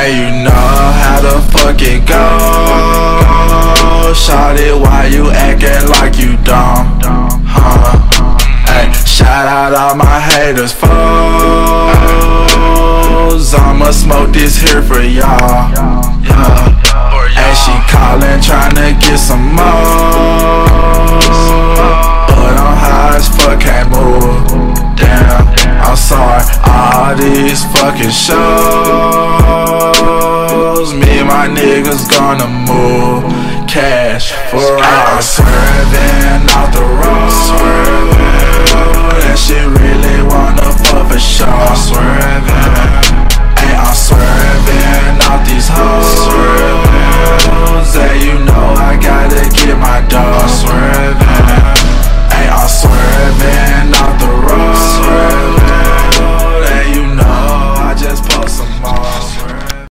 Hey, you know how the fuck it go. Shawty, why you acting like you dumb? Huh? Hey, shout out all my haters, foes. I'ma smoke this here for y'all. Yeah. And she calling, tryna get some more. But I'm high as fuck, can't move. Damn, I'm sorry. All these fucking shows. My niggas gonna move. Cash for all. Swerving off the road.